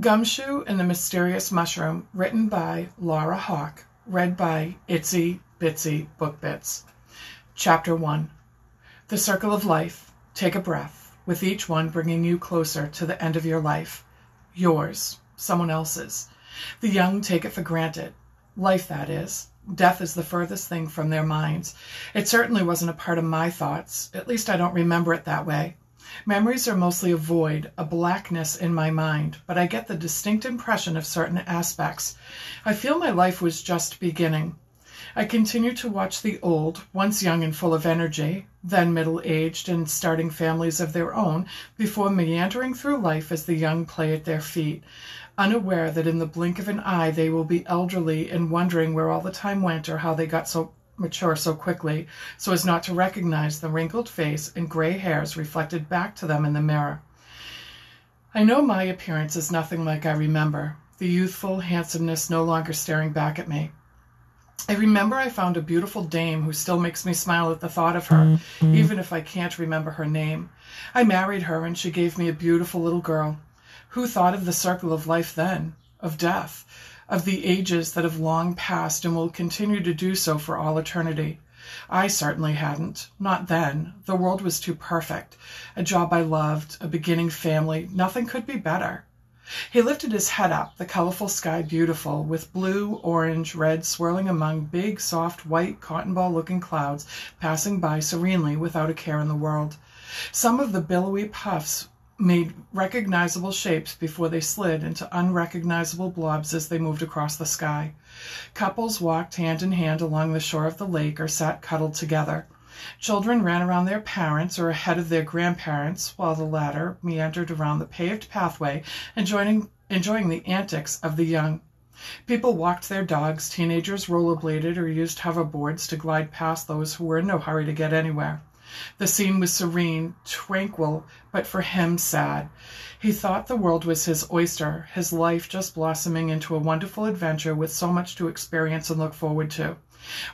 Gumshoe and the Mysterious Mushrooms, written by Laura Hawks, read by Itsy Bitsy Book Bits. Chapter 1 The Circle of Life. Take a breath, with each one bringing you closer to the end of your life. Yours, someone else's. The young take it for granted. Life, that is. Death is the furthest thing from their minds. It certainly wasn't a part of my thoughts. At least I don't remember it that way. Memories are mostly a void, a blackness in my mind, but I get the distinct impression of certain aspects. I feel my life was just beginning. I continue to watch the old, once young and full of energy, then middle aged and starting families of their own, before meandering through life as the young play at their feet, unaware that in the blink of an eye they will be elderly and wondering where all the time went or how they got so mature so quickly so as not to recognize the wrinkled face and gray hairs reflected back to them in the mirror. I know my appearance is nothing like I remember, the youthful handsomeness no longer staring back at me. I remember I found a beautiful dame who still makes me smile at the thought of her, mm-hmm. even if I can't remember her name. I married her, and she gave me a beautiful little girl. Who thought of the circle of life then? Of death? Of the ages that have long passed and will continue to do so for all eternity. I certainly hadn't. Not then. The world was too perfect. A job I loved, a beginning family, nothing could be better. He lifted his head up, the colorful sky beautiful, with blue, orange, red swirling among big, soft, white, cotton ball looking clouds passing by serenely without a care in the world. Some of the billowy puffs made recognizable shapes before they slid into unrecognizable blobs as they moved across the sky. Couples walked hand in hand along the shore of the lake or sat cuddled together. Children ran around their parents or ahead of their grandparents, while the latter meandered around the paved pathway, enjoying, enjoying the antics of the young. People walked their dogs, teenagers rollerbladed or used hoverboards to glide past those who were in no hurry to get anywhere. The scene was serene, tranquil, but for him sad. He thought the world was his oyster, his life just blossoming into a wonderful adventure with so much to experience and look forward to.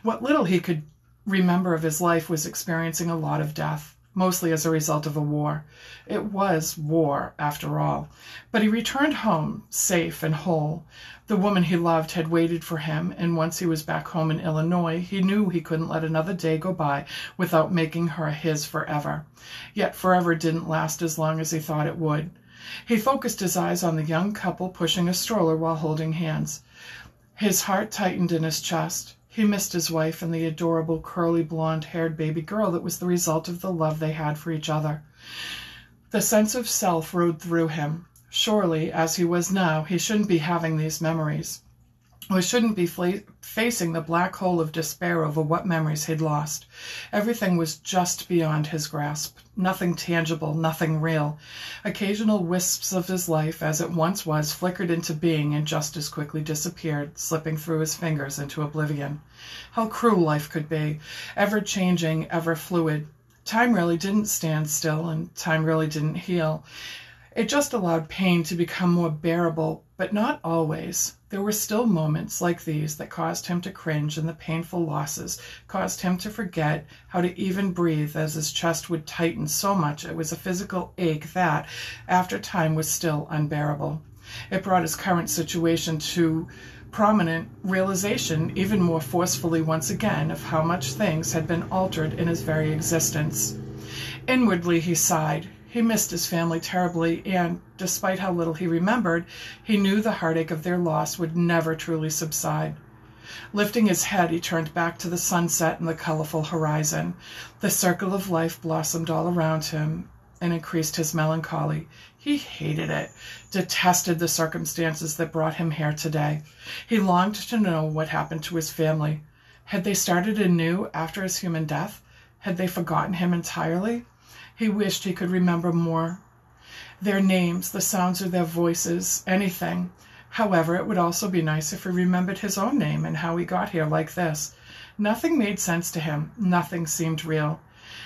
What little he could remember of his life was experiencing a lot of death mostly as a result of a war. It was war, after all. But he returned home, safe and whole. The woman he loved had waited for him, and once he was back home in Illinois, he knew he couldn't let another day go by without making her his forever. Yet forever didn't last as long as he thought it would. He focused his eyes on the young couple pushing a stroller while holding hands. His heart tightened in his chest. He missed his wife and the adorable curly blonde haired baby girl that was the result of the love they had for each other. The sense of self rode through him. Surely, as he was now, he shouldn't be having these memories. We shouldn't be facing the black hole of despair over what memories he'd lost. Everything was just beyond his grasp. Nothing tangible, nothing real. Occasional wisps of his life, as it once was, flickered into being and just as quickly disappeared, slipping through his fingers into oblivion. How cruel life could be, ever changing, ever fluid. Time really didn't stand still, and time really didn't heal. It just allowed pain to become more bearable, but not always. There were still moments like these that caused him to cringe, and the painful losses caused him to forget how to even breathe as his chest would tighten so much it was a physical ache that, after time, was still unbearable. It brought his current situation to prominent realization even more forcefully once again of how much things had been altered in his very existence. Inwardly he sighed. He missed his family terribly, and, despite how little he remembered, he knew the heartache of their loss would never truly subside. Lifting his head, he turned back to the sunset and the colorful horizon. The circle of life blossomed all around him and increased his melancholy. He hated it, detested the circumstances that brought him here today. He longed to know what happened to his family. Had they started anew after his human death? Had they forgotten him entirely? He wished he could remember more. Their names, the sounds of their voices, anything. However, it would also be nice if he remembered his own name and how he got here like this. Nothing made sense to him. Nothing seemed real.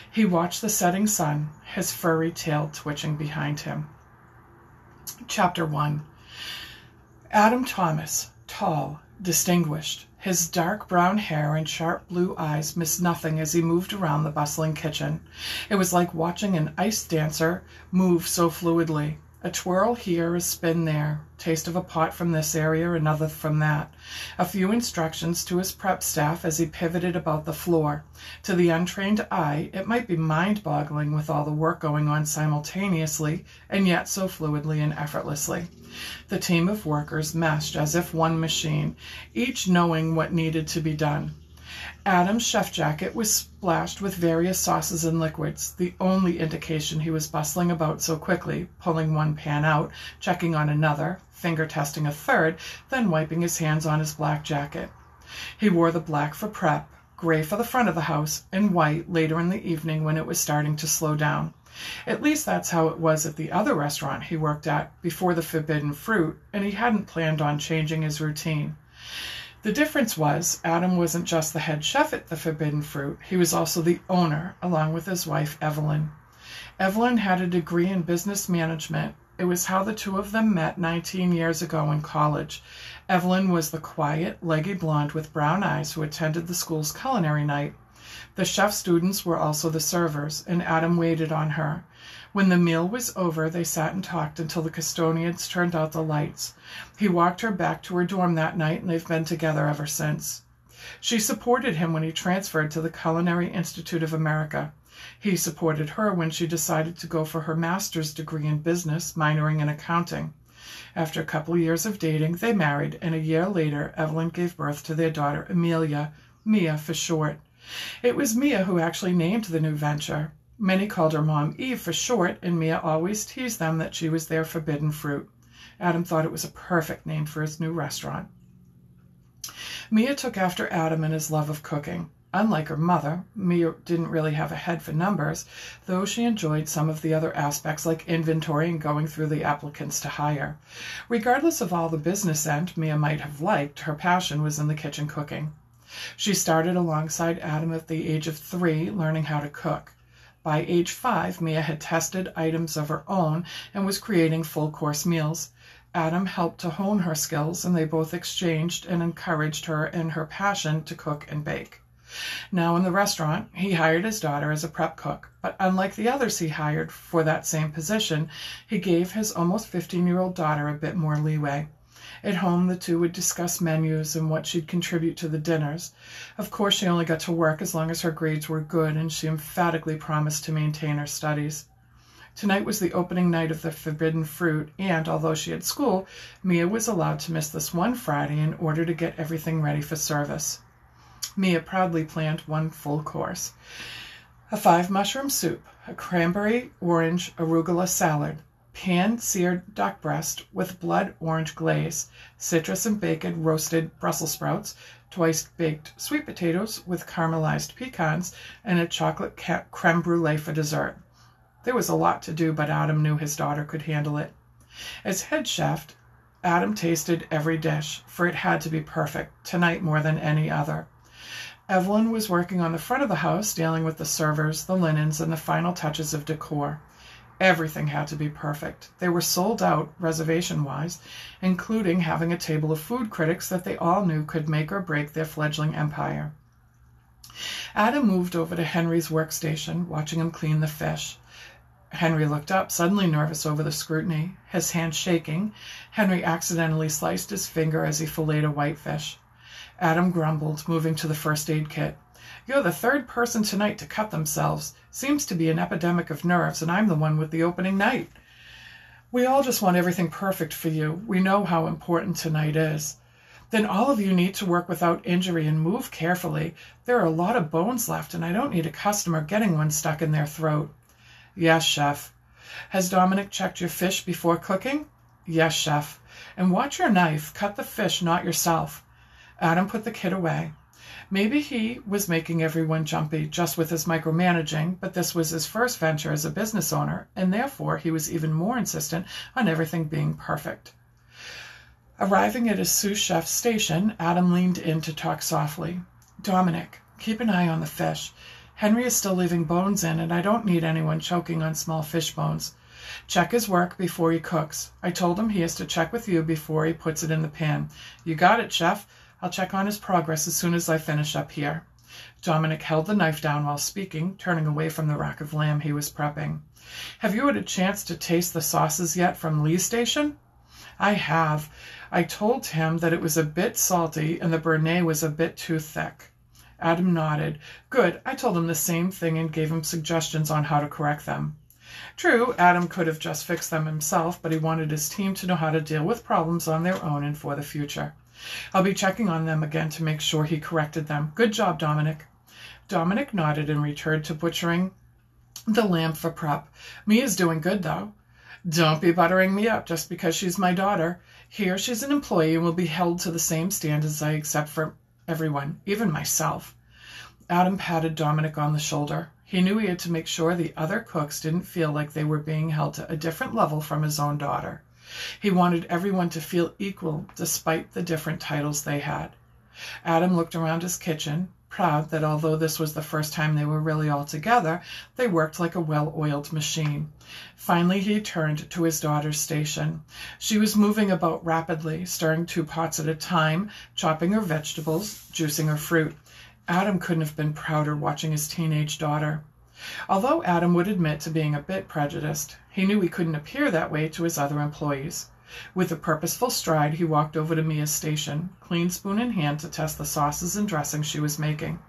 He watched the setting sun, his furry tail twitching behind him. Chapter 1 Adam Thomas, tall, distinguished, his dark brown hair and sharp blue eyes missed nothing as he moved around the bustling kitchen. It was like watching an ice dancer move so fluidly. A twirl here, a spin there, taste of a pot from this area, another from that. A few instructions to his prep staff as he pivoted about the floor. To the untrained eye, it might be mind boggling with all the work going on simultaneously and yet so fluidly and effortlessly. The team of workers meshed as if one machine, each knowing what needed to be done. Adam's chef jacket was splashed with various sauces and liquids, the only indication he was bustling about so quickly, pulling one pan out, checking on another, finger testing a third, then wiping his hands on his black jacket. He wore the black for prep, gray for the front of the house, and white later in the evening when it was starting to slow down. At least that's how it was at the other restaurant he worked at before the forbidden fruit, and he hadn't planned on changing his routine. The difference was, Adam wasn't just the head chef at the Forbidden Fruit, he was also the owner, along with his wife, Evelyn. Evelyn had a degree in business management. It was how the two of them met 19 years ago in college. Evelyn was the quiet, leggy blonde with brown eyes who attended the school's culinary night. The chef students were also the servers, and Adam waited on her. When the meal was over, they sat and talked until the custodians turned out the lights. He walked her back to her dorm that night, and they've been together ever since. She supported him when he transferred to the Culinary Institute of America. He supported her when she decided to go for her master's degree in business, minoring in accounting. After a couple of years of dating, they married, and a year later Evelyn gave birth to their daughter Amelia, Mia for short. It was Mia who actually named the new venture. Many called her Mom Eve for short, and Mia always teased them that she was their forbidden fruit. Adam thought it was a perfect name for his new restaurant. Mia took after Adam in his love of cooking. Unlike her mother, Mia didn't really have a head for numbers, though she enjoyed some of the other aspects like inventory and going through the applicants to hire. Regardless of all the business end Mia might have liked, her passion was in the kitchen cooking. She started alongside Adam at the age of three, learning how to cook. By age five, Mia had tested items of her own and was creating full course meals. Adam helped to hone her skills, and they both exchanged and encouraged her in her passion to cook and bake. Now in the restaurant, he hired his daughter as a prep cook, but unlike the others he hired for that same position, he gave his almost 15 year old daughter a bit more leeway. At home, the two would discuss menus and what she'd contribute to the dinners. Of course, she only got to work as long as her grades were good, and she emphatically promised to maintain her studies. Tonight was the opening night of the Forbidden Fruit, and although she had school, Mia was allowed to miss this one Friday in order to get everything ready for service. Mia proudly planned one full course a five mushroom soup, a cranberry orange arugula salad, pan-seared duck breast with blood orange glaze, citrus and bacon roasted Brussels sprouts, twice baked sweet potatoes with caramelized pecans, and a chocolate creme brulee for dessert. There was a lot to do, but Adam knew his daughter could handle it. As head chef, Adam tasted every dish, for it had to be perfect, tonight more than any other. Evelyn was working on the front of the house, dealing with the servers, the linens, and the final touches of decor. Everything had to be perfect. They were sold out, reservation wise, including having a table of food critics that they all knew could make or break their fledgling empire. Adam moved over to Henry's workstation, watching him clean the fish. Henry looked up, suddenly nervous over the scrutiny, his hand shaking. Henry accidentally sliced his finger as he filleted a whitefish. Adam grumbled, moving to the first aid kit. You're the third person tonight to cut themselves. Seems to be an epidemic of nerves, and I'm the one with the opening night. We all just want everything perfect for you. We know how important tonight is. Then all of you need to work without injury and move carefully. There are a lot of bones left, and I don't need a customer getting one stuck in their throat. Yes, chef. Has Dominic checked your fish before cooking? Yes, chef. And watch your knife. Cut the fish, not yourself. Adam put the kit away. Maybe he was making everyone jumpy just with his micromanaging, but this was his first venture as a business owner, and therefore he was even more insistent on everything being perfect. Arriving at his sous chef station, Adam leaned in to talk softly. Dominic, keep an eye on the fish. Henry is still leaving bones in, and I don't need anyone choking on small fish bones. Check his work before he cooks. I told him he has to check with you before he puts it in the pan. You got it, chef. I'll check on his progress as soon as I finish up here. Dominic held the knife down while speaking, turning away from the rack of lamb he was prepping. Have you had a chance to taste the sauces yet from Lee's station? I have. I told him that it was a bit salty and the Béarnaise was a bit too thick. Adam nodded. Good. I told him the same thing and gave him suggestions on how to correct them. True, Adam could have just fixed them himself, but he wanted his team to know how to deal with problems on their own and for the future. I'll be checking on them again to make sure he corrected them. Good job, Dominic. Dominic nodded and returned to butchering the lamb for prep. Mia's doing good, though. Don't be buttering me up just because she's my daughter. Here she's an employee and will be held to the same standards I accept for everyone, even myself. Adam patted Dominic on the shoulder. He knew he had to make sure the other cooks didn't feel like they were being held to a different level from his own daughter. He wanted everyone to feel equal despite the different titles they had. Adam looked around his kitchen, proud that although this was the first time they were really all together, they worked like a well oiled machine. Finally, he turned to his daughter's station. She was moving about rapidly, stirring two pots at a time, chopping her vegetables, juicing her fruit. Adam couldn't have been prouder watching his teenage daughter. Although Adam would admit to being a bit prejudiced, he knew he couldn't appear that way to his other employees. With a purposeful stride, he walked over to Mia's station, clean spoon in hand to test the sauces and dressings she was making.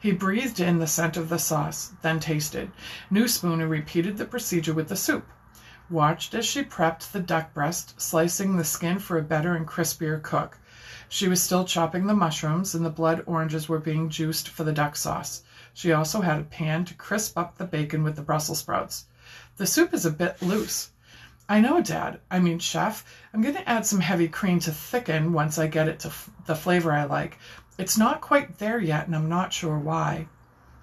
He breathed in the scent of the sauce, then tasted. New spoon and repeated the procedure with the soup. Watched as she prepped the duck breast, slicing the skin for a better and crispier cook. She was still chopping the mushrooms, and the blood oranges were being juiced for the duck sauce. She also had a pan to crisp up the bacon with the Brussels sprouts. The soup is a bit loose. I know, Dad. I mean, Chef, I'm going to add some heavy cream to thicken once I get it to f- the flavor I like. It's not quite there yet, and I'm not sure why.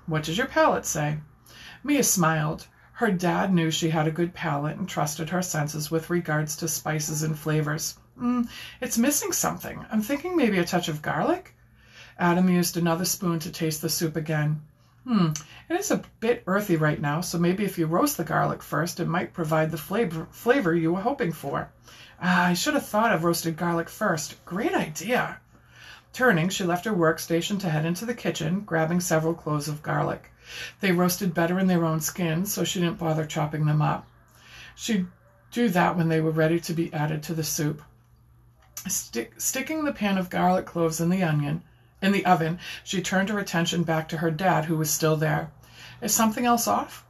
What does your palate say? Mia smiled. Her dad knew she had a good palate and trusted her senses with regards to spices and flavors. Mm, it's missing something. I'm thinking maybe a touch of garlic. Adam used another spoon to taste the soup again. Hmm, it is a bit earthy right now, so maybe if you roast the garlic first, it might provide the flavor, flavor you were hoping for. Ah, I should have thought of roasted garlic first. Great idea. Turning, she left her workstation to head into the kitchen, grabbing several cloves of garlic. They roasted better in their own skins, so she didn't bother chopping them up. She'd do that when they were ready to be added to the soup. Stick, sticking the pan of garlic cloves in the onion in the oven, she turned her attention back to her dad, who was still there. Is something else off?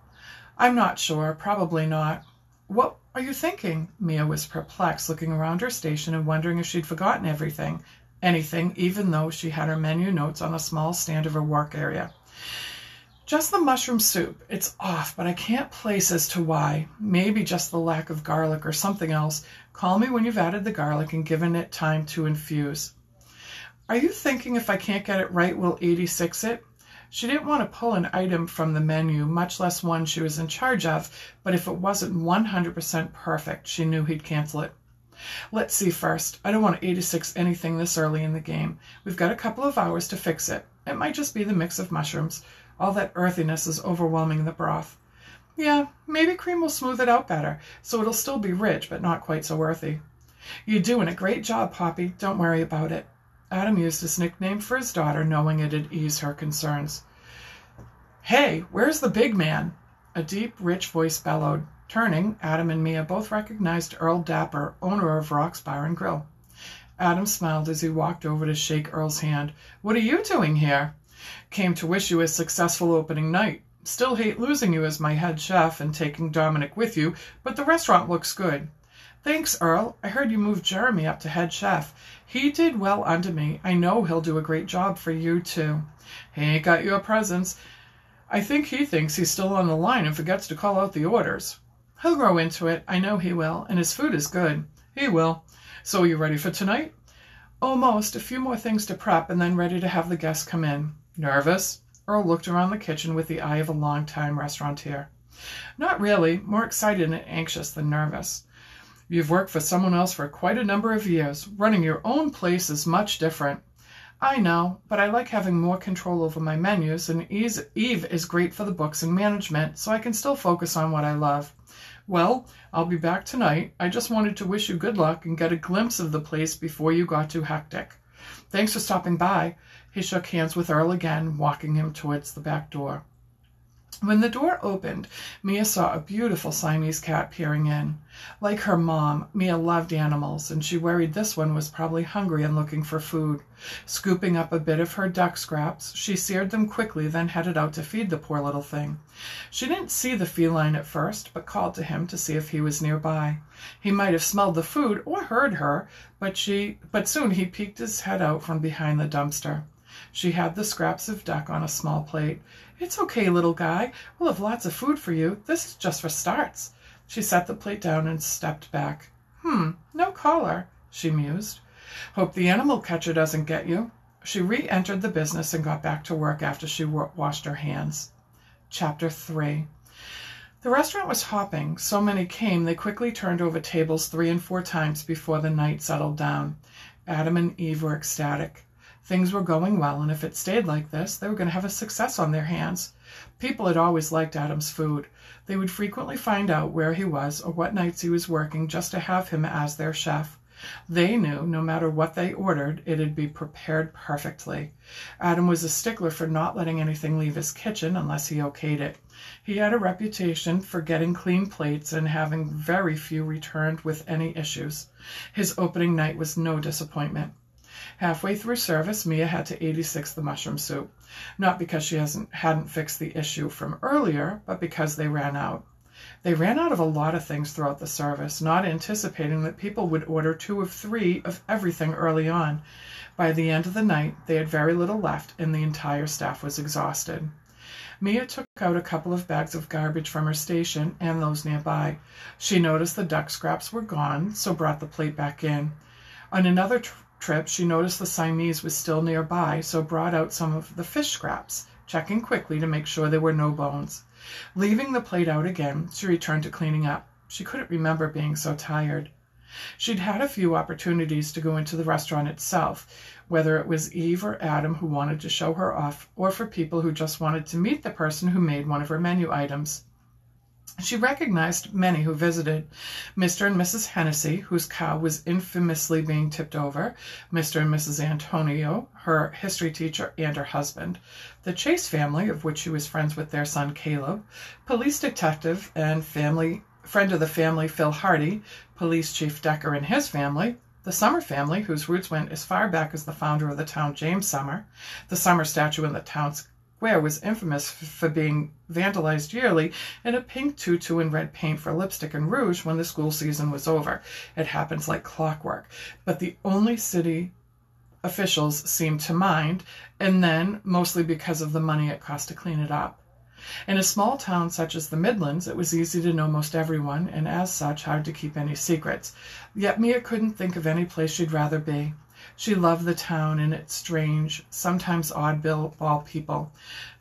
I'm not sure. Probably not. What are you thinking? Mia was perplexed, looking around her station and wondering if she'd forgotten everything, anything, even though she had her menu notes on a small stand of her work area. Just the mushroom soup. It's off, but I can't place as to why. Maybe just the lack of garlic or something else. Call me when you've added the garlic and given it time to infuse. Are you thinking if I can't get it right, we'll 86 it? She didn't want to pull an item from the menu, much less one she was in charge of, but if it wasn't 100% perfect, she knew he'd cancel it. Let's see first. I don't want to 86 anything this early in the game. We've got a couple of hours to fix it. It might just be the mix of mushrooms. All that earthiness is overwhelming the broth. Yeah, maybe cream will smooth it out better, so it'll still be rich, but not quite so earthy. You're doing a great job, Poppy. Don't worry about it. Adam used his nickname for his daughter, knowing it'd ease her concerns. Hey, where's the big man? A deep, rich voice bellowed. Turning, Adam and Mia both recognized Earl Dapper, owner of Rock's Bar and Grill. Adam smiled as he walked over to shake Earl's hand. What are you doing here? Came to wish you a successful opening night. Still hate losing you as my head chef and taking Dominic with you, but the restaurant looks good. Thanks, Earl. I heard you moved Jeremy up to head chef. He did well under me. I know he'll do a great job for you, too. He ain't got your presence. I think he thinks he's still on the line and forgets to call out the orders. He'll grow into it. I know he will. And his food is good. He will. So are you ready for tonight? Almost. A few more things to prep and then ready to have the guests come in. Nervous? Earl looked around the kitchen with the eye of a long-time restaurateur. Not really. More excited and anxious than nervous. You've worked for someone else for quite a number of years. Running your own place is much different. I know, but I like having more control over my menus, and Eve is great for the books and management, so I can still focus on what I love. Well, I'll be back tonight. I just wanted to wish you good luck and get a glimpse of the place before you got too hectic. Thanks for stopping by. He shook hands with Earl again, walking him towards the back door. When the door opened, Mia saw a beautiful Siamese cat peering in. Like her mom, Mia loved animals, and she worried this one was probably hungry and looking for food. Scooping up a bit of her duck scraps, she seared them quickly, then headed out to feed the poor little thing. She didn't see the feline at first, but called to him to see if he was nearby. He might have smelled the food or heard her, but she but soon he peeked his head out from behind the dumpster. She had the scraps of duck on a small plate. It's okay, little guy. We'll have lots of food for you. This is just for starts. She set the plate down and stepped back. Hmm, no collar, she mused. Hope the animal catcher doesn't get you. She re entered the business and got back to work after she washed her hands. Chapter 3 The restaurant was hopping. So many came they quickly turned over tables three and four times before the night settled down. Adam and Eve were ecstatic. Things were going well, and if it stayed like this, they were going to have a success on their hands. People had always liked Adam's food. They would frequently find out where he was or what nights he was working just to have him as their chef. They knew no matter what they ordered, it'd be prepared perfectly. Adam was a stickler for not letting anything leave his kitchen unless he okayed it. He had a reputation for getting clean plates and having very few returned with any issues. His opening night was no disappointment. Halfway through service, Mia had to 86 the mushroom soup. Not because she hasn't, hadn't fixed the issue from earlier, but because they ran out. They ran out of a lot of things throughout the service, not anticipating that people would order two of three of everything early on. By the end of the night, they had very little left, and the entire staff was exhausted. Mia took out a couple of bags of garbage from her station and those nearby. She noticed the duck scraps were gone, so brought the plate back in. On another trip, she noticed the Siamese was still nearby, so brought out some of the fish scraps, checking quickly to make sure there were no bones. Leaving the plate out again, she returned to cleaning up. She couldn't remember being so tired. She'd had a few opportunities to go into the restaurant itself, whether it was Eve or Adam who wanted to show her off, or for people who just wanted to meet the person who made one of her menu items. She recognized many who visited Mr. and Mrs. Hennessy, whose cow was infamously being tipped over, Mr. and Mrs. Antonio, her history teacher and her husband, the Chase family, of which she was friends with their son Caleb, police detective and family friend of the family Phil Hardy, police chief Decker and his family, the Summer family, whose roots went as far back as the founder of the town, James Summer, the Summer statue in the town's Square was infamous for being vandalized yearly in a pink tutu and red paint for lipstick and rouge when the school season was over. It happens like clockwork. But the only city officials seemed to mind, and then mostly because of the money it cost to clean it up. In a small town such as the Midlands, it was easy to know most everyone, and as such, hard to keep any secrets. Yet Mia couldn't think of any place she'd rather be. She loved the town and its strange, sometimes oddball people.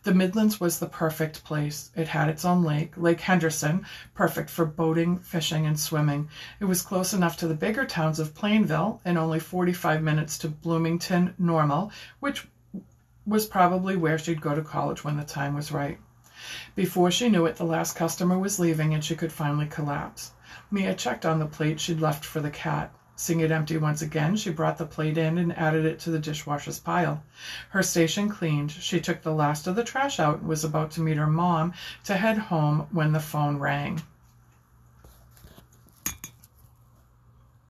The Midlands was the perfect place. It had its own lake, Lake Henderson, perfect for boating, fishing, and swimming. It was close enough to the bigger towns of Plainville and only 45 minutes to Bloomington, Normal, which was probably where she'd go to college when the time was right. Before she knew it, the last customer was leaving and she could finally collapse. Mia checked on the plate she'd left for the cat. Seeing it empty once again, she brought the plate in and added it to the dishwasher's pile. Her station cleaned, she took the last of the trash out and was about to meet her mom to head home when the phone rang.